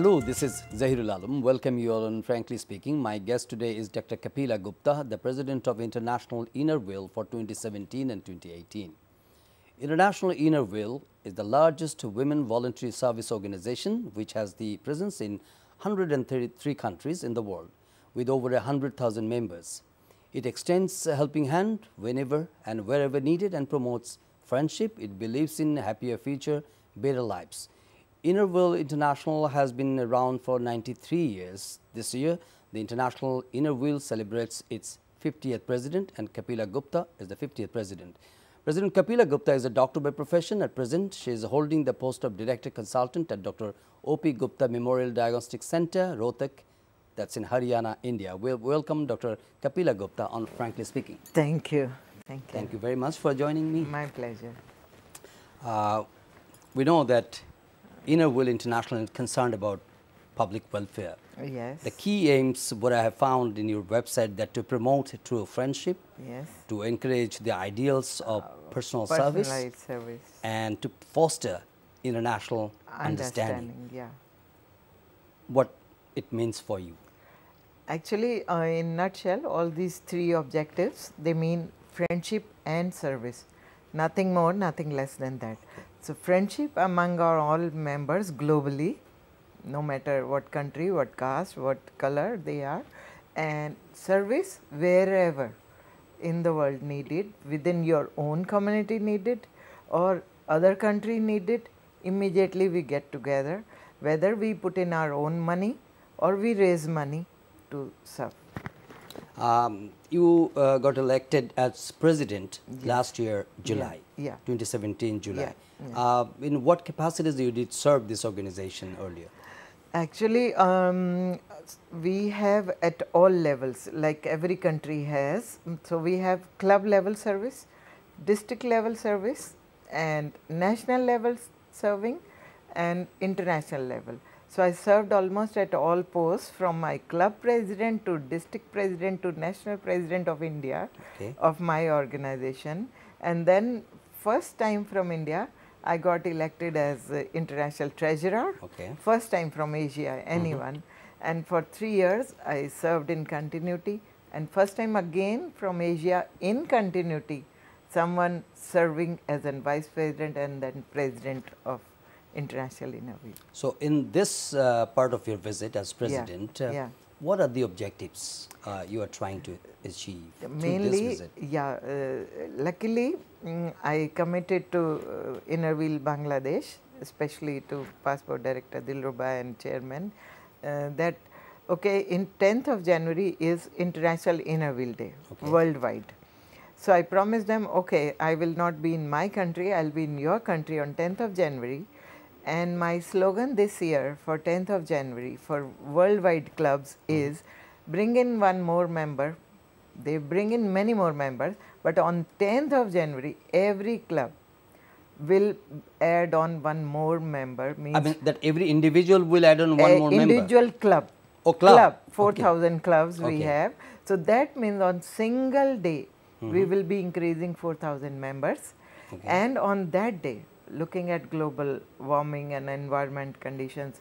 Hello, this is Zahirul Alam. Welcome you all on Frankly Speaking. My guest today is Dr. Kapila Gupta, the President of International Inner Wheel for 2017 and 2018. International Inner Wheel is the largest women voluntary service organization which has the presence in 133 countries in the world with over 100,000 members. It extends a helping hand whenever and wherever needed and promotes friendship. It believes in a happier future, better lives. Inner Wheel International has been around for 93 years. This year, the International Inner Wheel celebrates its 50th president and Kapila Gupta is the 50th president. President Kapila Gupta is a doctor by profession. At present, she is holding the post of Director Consultant at Dr. O.P. Gupta Memorial Diagnostic Center, Rohtak, that's in Haryana, India. We welcome Dr. Kapila Gupta on Frankly Speaking. Thank you. Thank you. Thank you very much for joining me. My pleasure. Uh, we know that Inner Wheel International is concerned about public welfare. Yes. The key aims, what I have found in your website, that to promote true friendship, Yes. to encourage the ideals of personal service, service. and to foster international understanding. Understanding. Yeah. What it means for you. Actually, uh, in nutshell, all these three objectives they mean friendship and service. Nothing more, nothing less than that. So, friendship among our all members globally, no matter what country, what caste, what color they are, and service wherever in the world needed, within your own community needed, or other country needed, immediately we get together, whether we put in our own money or we raise money to serve. Um, you uh, got elected as president last year, July, yeah. 2017 July. Yeah, yeah. Uh, in what capacities you did serve this organization earlier? Actually, um, we have at all levels, like every country has. So, we have club level service, district level service, and national level serving, and international level. So, I served almost at all posts from my club president to district president to national president of India Okay. of my organization. And then, first time from India, I got elected as uh, international treasurer Okay. first time from Asia, anyone. And for three years, I served in continuity. And first time again from Asia in continuity, someone serving as a vice president and then president of International Inner Wheel. So, in this uh, part of your visit as president, uh, yeah. what are the objectives uh, you are trying to achieve Mainly, visit? yeah, uh, luckily mm, I committed to uh, Inner Wheel Bangladesh, especially to Past Board Director Dilruba and Chairman, uh, that okay, in 10th of January is International Inner Wheel Day Okay. worldwide. So I promised them, okay, I will not be in my country, I will be in your country on 10th of January. And my slogan this year for 10th of January for worldwide clubs is bring in one more member. They bring in many more members, but on 10th of January, every club will add on one more member. Means I mean, that every individual will add on one more member. individual club. Oh, club. Okay. 4000 clubs we Okay. have. So that means on single day Mm-hmm. we will be increasing 4000 members Okay. and on that day looking at global warming and environment conditions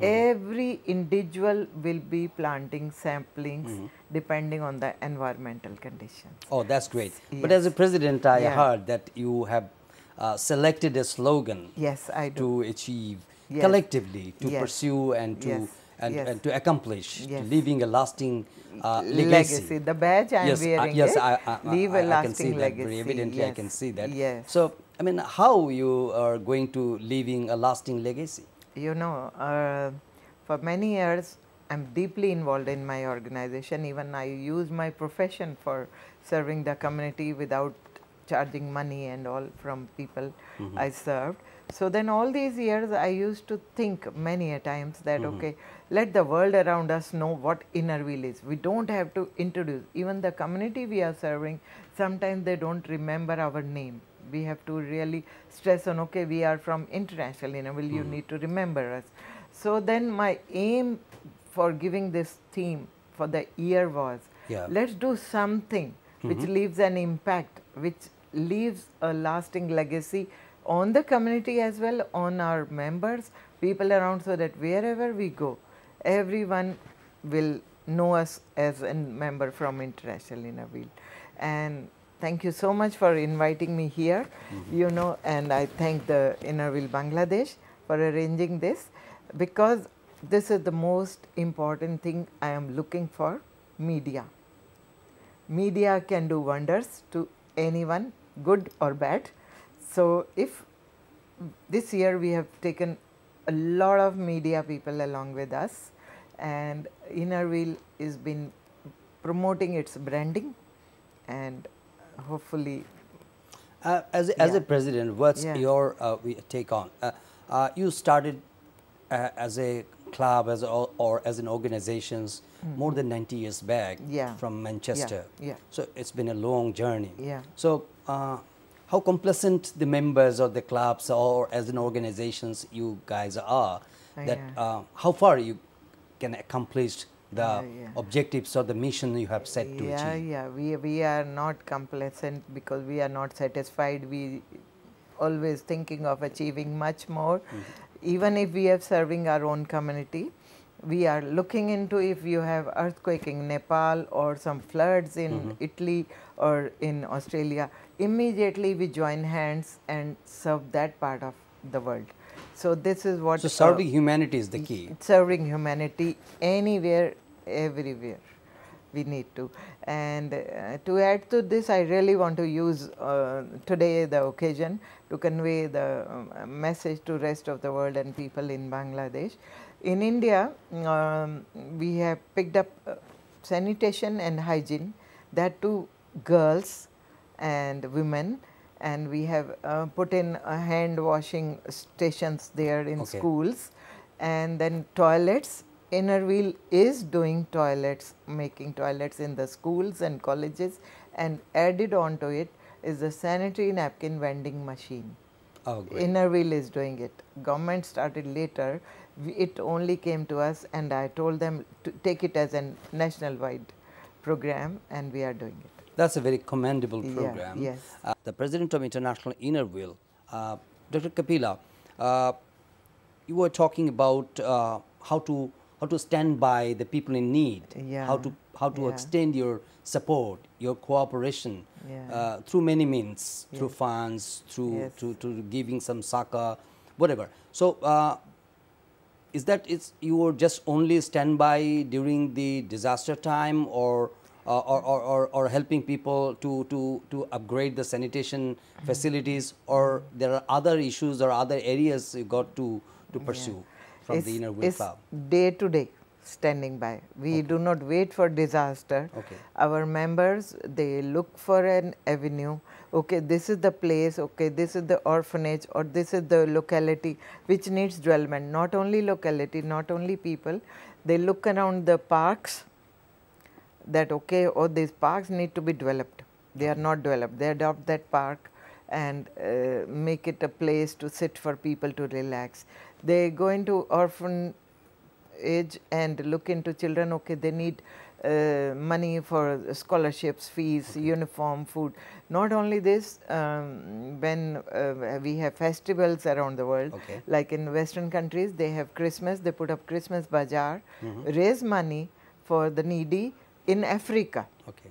Mm-hmm. every individual will be planting samplings Mm-hmm. depending on the environmental conditions. Oh, that's great. But as a president, I Yeah. heard that you have uh, selected a slogan Yes, I do. to achieve Yes. collectively, to Yes. pursue and to Yes. And, Yes. and to accomplish, to Yes. leaving a lasting uh, legacy. The badge I am yes, uh, wearing yes, it, I, I, I- leave I- a I lasting can see that legacy. very evidently. I can see that. Yes. So, I mean, how you are going to leaving a lasting legacy? you know, uh, for many years, I'm deeply involved in my organization. Even I use my profession for serving the community without charging money and all from people I served. So then all these years I used to think many a times that okay, let the world around us know what inner wheel is. We don't have to introduce even the community we are serving. Sometimes they don't remember our name. We have to really stress on okay, we are from international inner wheel. You hmm. need to remember us. So then my aim for giving this theme for the year was Yeah. let's do something which mm-hmm. leaves an impact, which leaves a lasting legacy on the community as well, on our members, people around so that wherever we go, everyone will know us as a member from International Inner Wheel. And thank you so much for inviting me here, mm-hmm. you know, and I thank the Inner Wheel Bangladesh for arranging this because this is the most important thing I am looking for media. Media can do wonders to anyone, good or bad. So, if this year we have taken a lot of media people along with us and Inner Wheel is been promoting its branding and hopefully Uh, as, a, as a president, what's Yeah. your uh, take on? Uh, uh, you started uh, as a club as a, or as an organizations more than 90 years back. Yeah. from Manchester. yeah. So it's been a long journey. Yeah. So uh, how complacent the members of the clubs or as an organizations you guys are that Yeah. uh, how far you can accomplish the Yeah, yeah. objectives or the mission you have set to yeah, achieve. Yeah, we, we are not complacent because we are not satisfied. We always thinking of achieving much more. Mm-hmm. Even if we are serving our own community, we are looking into if you have earthquake in Nepal or some floods in Mm-hmm. Italy or in Australia, immediately we join hands and serve that part of the world. So this is what So uh, serving humanity is the key. serving humanity anywhere, everywhere we need to. And uh, to add to this, I really want to use uh, today the occasion to convey the um, message to rest of the world and people in Bangladesh. In India, um, we have picked up uh, sanitation and hygiene, that too girls and women. And we have uh, put in uh, hand washing stations there in Okay. schools. And then toilets inner wheel is doing toilets making toilets in the schools and colleges. And added on to it is the sanitary napkin vending machine. Oh, great. inner wheel is doing it. Government started later. It only came to us and i told them to take it as a national wide program and we are doing it That's a very commendable Yeah, program. yes. Uh, the president of International Inner Wheel, uh, Dr. Kapila, uh, you were talking about uh, how to how to stand by the people in need, yeah. how to how to yeah. extend your support, your cooperation Yeah. uh, through many means, through funds, through Yes. to, to giving some saka, whatever. So. Uh, is that it's you were just only standby during the disaster time or Uh, or, or, or, or helping people to, to, to upgrade the sanitation mm-hmm. facilities or there are other issues or other areas you got to, to pursue from It's- the inner wheel club day to day standing by. We do not wait for disaster. Okay. Our members they look for an avenue. Okay, this is the place. Okay, this is the orphanage or this is the locality which needs development. Not only locality, not only people. They look around the parks that okay oh these parks need to be developed. They are not developed. They adopt that park and uh, make it a place to sit for people to relax. They go into orphan age and look into children okay they need uh, money for scholarships fees uniform food. Not only this um, when uh, we have festivals around the world Okay. like in western countries they have christmas they put up christmas bazaar Mm-hmm. raise money for the needy in africa okay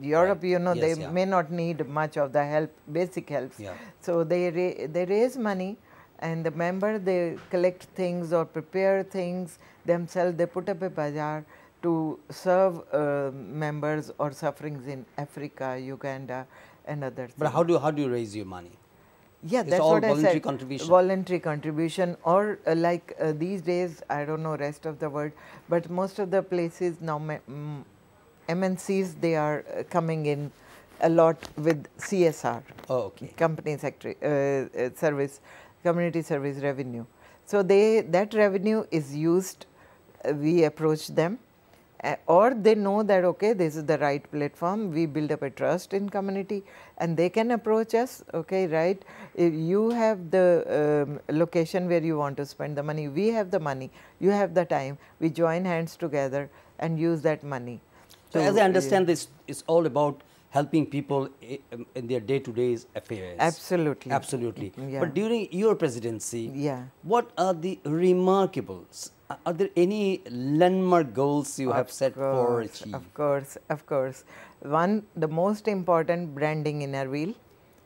Europe, Right. you know, Yes, they yeah. may not need much of the help, basic help. Yeah. So they ra- they raise money, and the member they collect things or prepare things themselves. They put up a bazaar to serve uh, members or sufferings in Africa, Uganda, and others. but how do how do you raise your money Yeah, It's that's all what I voluntary said. contribution. Voluntary contribution, or uh, like uh, these days, I don't know rest of the world, but most of the places now, mm, MNCs, they are uh, coming in a lot with CSR, oh okay company secretary uh, uh, service, community service revenue. So they that revenue is used. Uh, we approach them, uh, or they know that okay, this is the right platform. We build up a trust in community, and they can approach us. Okay, right? If you have the um, location where you want to spend the money, we have the money. You have the time. We join hands together and use that money. So as I understand this, it's all about helping people um, in their day-to-day affairs. Absolutely. Absolutely. Yeah. But during your presidency, Yeah. what are the remarkables? Are there any landmark goals you have Of set for course, achieve? Of course, of course. One, the most important branding inner wheel,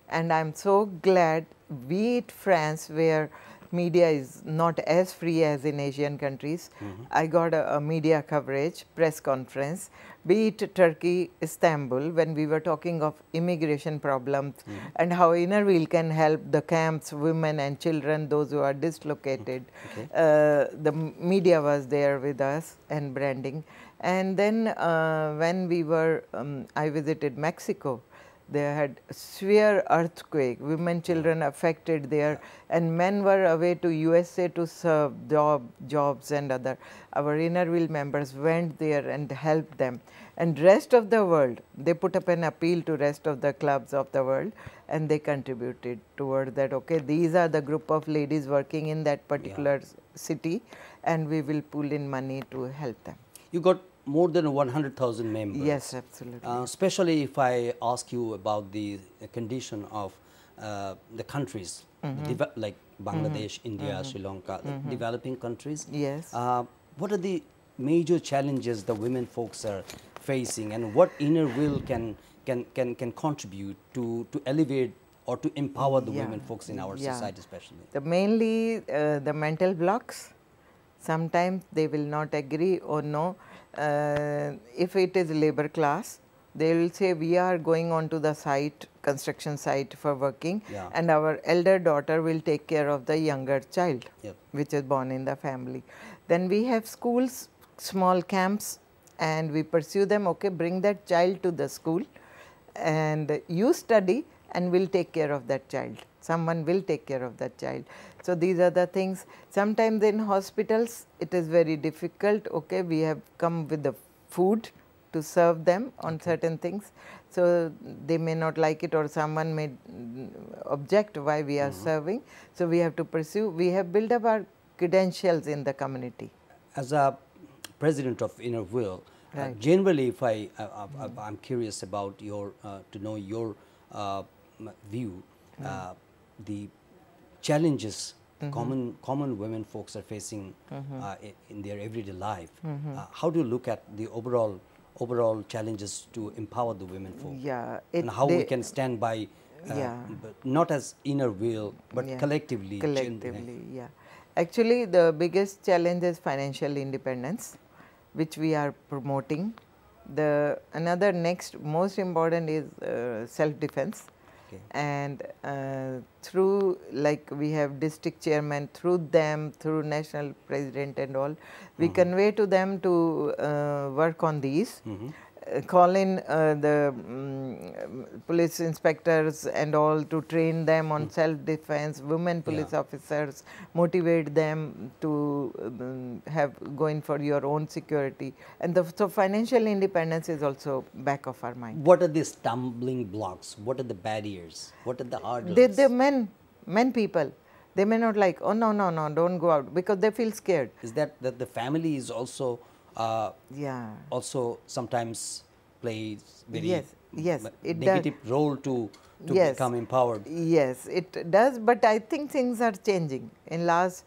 and I'm so glad, we at France, where media is not as free as in Asian countries. I got a, a media coverage, press conference, be it Turkey, Istanbul, when we were talking of immigration problems and how Inner Wheel can help the camps, women and children, those who are dislocated. Okay. Uh, the media was there with us and branding. And then uh, when we were, um, I visited Mexico, they had severe earthquake, women, children affected there, and men were away to USA to serve job, jobs and other. Our inner wheel members went there and helped them. And rest of the world, they put up an appeal to rest of the clubs of the world, and they contributed toward that. Okay, these are the group of ladies working in that particular s- city, and we will pull in money to help them. You got more than 100,000 members. Yes, absolutely. Uh, especially if I ask you about the condition of uh, the countries, Mm-hmm. the deve- like Bangladesh, India, Sri Lanka, the developing countries. Yes. Uh, what are the major challenges the women folks are facing, and what inner wheel can can can can contribute to to elevate or to empower the Yeah. women folks in our Yeah. society, especially? The mainly uh, the mental blocks. Sometimes they will not agree or no. Uh, if it is labor class, they will say we are going on to the site, construction site for working, Yeah. and our elder daughter will take care of the younger child, Yep. which is born in the family. Then we have schools, small camps, and we pursue them. Okay, bring that child to the school, and you study, and we'll take care of that child. Someone will take care of that child. So these are the things. Sometimes in hospitals, it is very difficult. Okay, we have come with the food to serve them on certain things. So they may not like it, or someone may mm, object why we are serving. So we have to pursue. We have built up our credentials in the community. as a president of Inner Wheel, uh, generally, if I, I, I I'm curious about your uh, to know your uh, view, uh, the challenges common common women folks are facing uh, in their everyday life. Uh, how do you look at the overall overall challenges to empower the women folk? Yeah, and it- how we can stand by. Uh, Yeah. but not as inner wheel, but Yeah, collectively. Collectively, yeah. Actually, the biggest challenge is financial independence, which we are promoting. The another next most important is uh, self defense. Okay. And uh, through like we have district chairman through them through national president and all, we convey to them to uh, work on these. Uh, call in uh, the mm, police inspectors and all to train them on self defense, women police Yeah. officers, motivate them to um, have going for your own security. And the, so financial independence is also back of our mind. What are the stumbling blocks? What are the barriers? What are the hurdles? They, the men, men people, they may not like, oh no, no, no, don't go out because they feel scared. is that that the family is also uh, Yeah. also sometimes plays very Yes, yes, it does. negative role to to Yes. become empowered. Yes, it does, but I think things are changing. In last,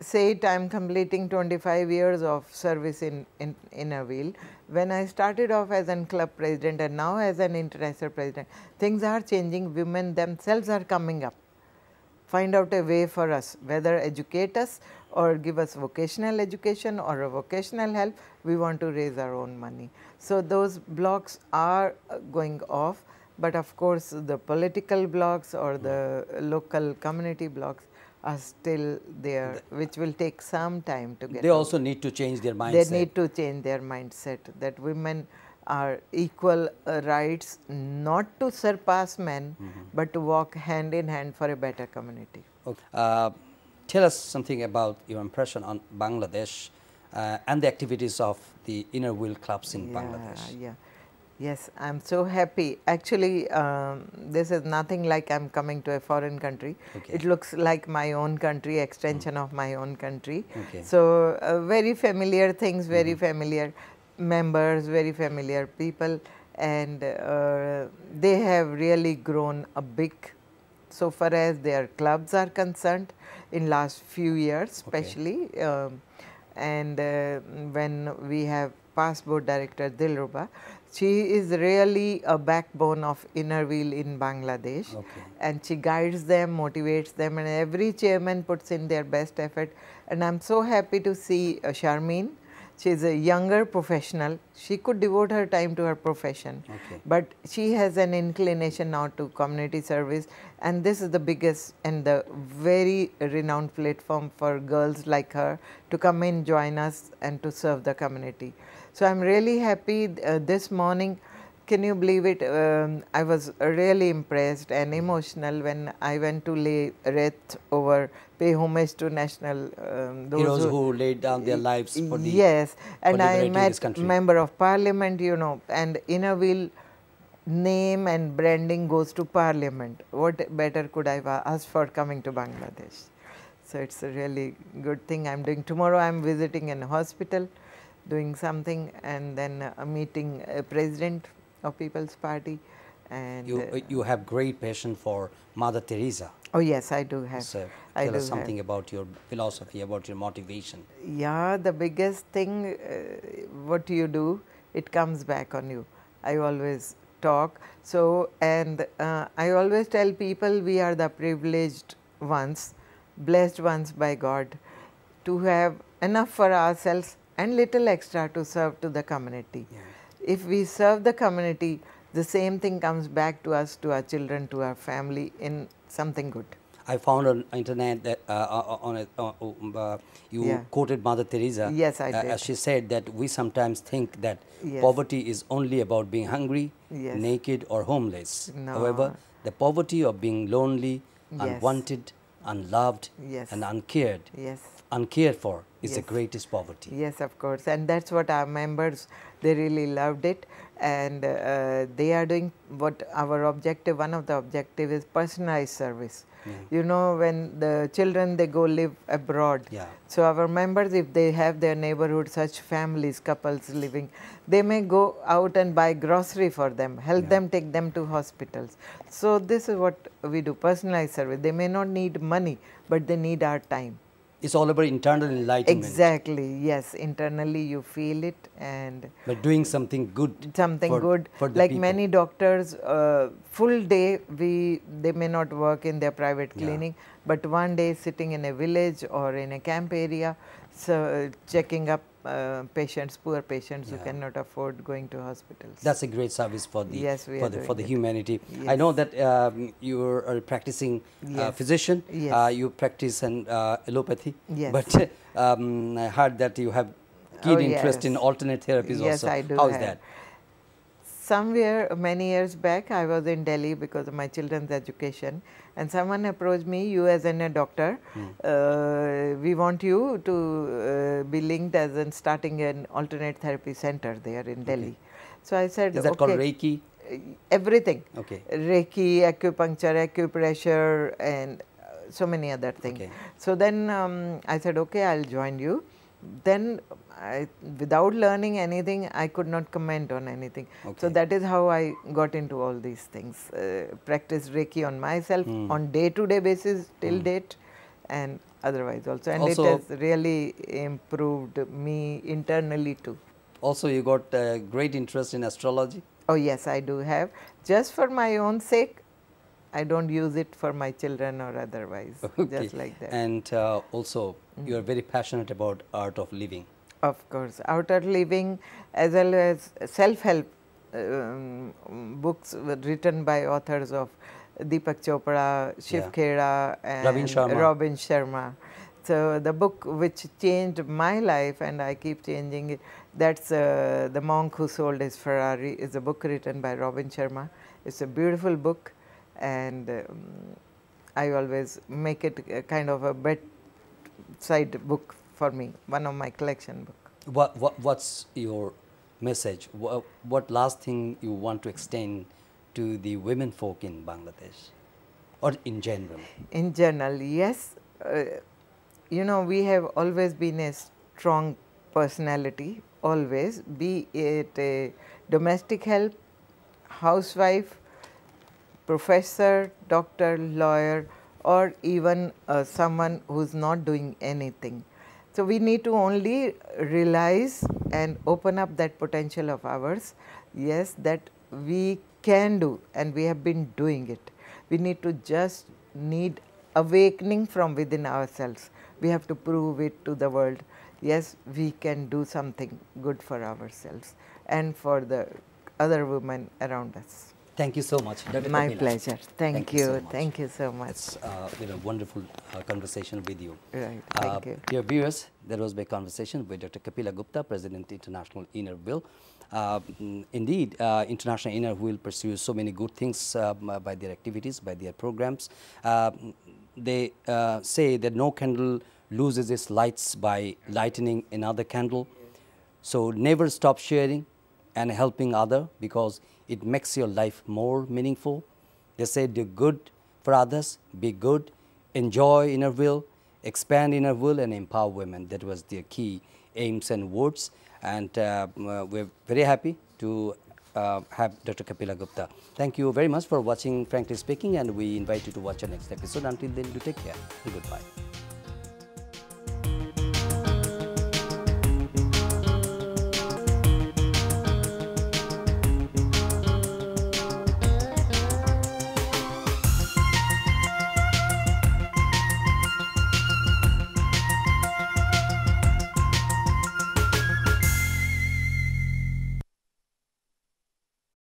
say it, I'm completing 25 years of service in, in Inner Wheel. When I started off as an club president and now as an international president, things are changing. Women themselves are coming up. Find out a way for us, whether educate us or give us vocational education or a vocational help, we want to raise our own money. So those blocks are uh, going off, but of course the political blocks or the local community blocks are still there, which will take some time to get. They out. also need to change their mindset. They need to change their mindset that women are equal uh, rights, not to surpass men, but to walk hand in hand for a better community. Okay. Uh, tell us something about your impression on Bangladesh uh, and the activities of the inner wheel clubs in Bangladesh. Yeah, yes, I'm so happy. Actually, um, this is nothing like I'm coming to a foreign country. Okay. It looks like my own country, extension of my own country. Okay. So, uh, very familiar things, very familiar members, very familiar people, and uh, they have really grown a big so far as their clubs are concerned in last few years especially um, and uh, when we have past board director Dilruba, she is really a backbone of inner wheel in Bangladesh Okay. and she guides them, motivates them and every chairman puts in their best effort and I am so happy to see uh, Sharmeen. She is a younger professional. She could devote her time to her profession, Okay. but she has an inclination now to community service and this is the biggest and the very renowned platform for girls like her to come and join us and to serve the community. So, I am really happy uh, this morning can you believe it? Um, I was really impressed and emotional when I went to lay wreath over, pay homage to national um, those Heroes who laid down their lives for the yes, and I met country. member of parliament, you know, and inner wheel name and branding goes to parliament. What better could I ask for coming to Bangladesh? So it's a really good thing I'm doing. Tomorrow I'm visiting an hospital, doing something, and then uh, meeting a president of People's Party. And You, uh, you have great passion for Mother Teresa. oh yes, I do have. So tell do us have. something about your philosophy, about your motivation. Yeah, the biggest thing, uh, what you do, it comes back on you. I always talk. So, and uh, I always tell people we are the privileged ones, blessed ones by God, to have enough for ourselves and little extra to serve to the community. If we serve the community, the same thing comes back to us, to our children, to our family in something good. I found on internet that uh, uh, on a, uh, uh, you Yeah. quoted Mother Teresa. Yes, I uh, did. As she said that we sometimes think that Yes. poverty is only about being hungry, Yes. naked, or homeless. No. However, the poverty of being lonely, Yes. unwanted, unloved, Yes. and uncared, Yes. Uncared for is the greatest poverty. Yes, of course, and that's what our members they really loved it, and uh, they are doing what our objective. One of the objective is personalized service. You know, when the children they go live abroad. Yeah. So our members, if they have their neighborhood, such families, couples living, they may go out and buy grocery for them, help them take them to hospitals. So this is what we do, personalized service. They may not need money, but they need our time. It's all about internal enlightenment. Exactly. Yes. Internally, you feel it, and But doing something good. something for- good. for like people. many doctors, uh, full day we they may not work in their private Yeah. clinic, but one day sitting in a village or in a camp area, so uh, checking up uh, patients, poor patients who cannot afford going to hospitals. That's a great service for the Yes, for the for the it. humanity. I know that um, you are a practicing uh, Yes. physician. Yes. Uh, you practice an uh, allopathy. Yes. But um, I heard that you have keen Oh, interest in yes. alternate therapies Yes, also. I do How is that? Somewhere many years back, I was in Delhi because of my children's education, and someone approached me. You, as an, a doctor, Hmm. uh, we want you to uh, be linked as in starting an alternate therapy center there in Delhi. So I said, Is that called. Reiki? Everything. Okay. Reiki, acupuncture, acupressure, and uh, so many other things. Okay. So then um, I said, okay, I'll join you. Then, I, without learning anything, I could not comment on anything. So that is how I got into all these things. Uh, practice Reiki on myself Hmm. on day-to-day basis till date, and otherwise also. And Also- it has really improved me internally too. Also, you got uh, great interest in astrology. Oh yes, I do have. Just for my own sake, I don't use it for my children or otherwise. Okay. Just like that. And uh, also, you are very passionate about art of living. Of course, outer living as well as self-help um, books written by authors of Deepak Chopra, Shiv Yeah. Khera, and Robin Sharma. Robin Sharma. So the book which changed my life, and I keep changing it. That's uh, the monk who sold his Ferrari. is a book written by Robin Sharma. It's a beautiful book, and um, I always make it a kind of a bedside book for me, one of my collection book. What, what what's your message? What, what last thing you want to extend to the women folk in Bangladesh, or in general? In general, yes, uh, you know, we have always been a strong personality, always, be it a domestic help housewife, professor, doctor, lawyer or even uh, someone who is not doing anything. So, we need to only realize and open up that potential of ours, yes that we can do and we have been doing it. We need to just need awakening from within ourselves. We have to prove it to the world, yes we can do something good for ourselves and for the other women around us. Thank you so much. Dr. My Kapila. pleasure. Thank, Thank you. you so. Thank you so much. It's uh, been a wonderful uh, conversation with you. Right, Uh, thank you. Dear viewers, that was my conversation with Dr. Kapila Gupta, President International Inner Wheel. Uh, mm, indeed, uh, International Inner Wheel pursues so many good things uh, by their activities, by their programs. Uh, they uh, say that no candle loses its lights by lightening another candle. So never stop sharing and helping other because it makes your life more meaningful. They say do good for others, be good, enjoy inner wheel, expand inner wheel and empower women. That was their key aims and words and uh, uh, we're very happy to uh, have Dr. Kapila Gupta. Thank you very much for watching Frankly Speaking and we invite you to watch our next episode. Until then, do take care goodbye.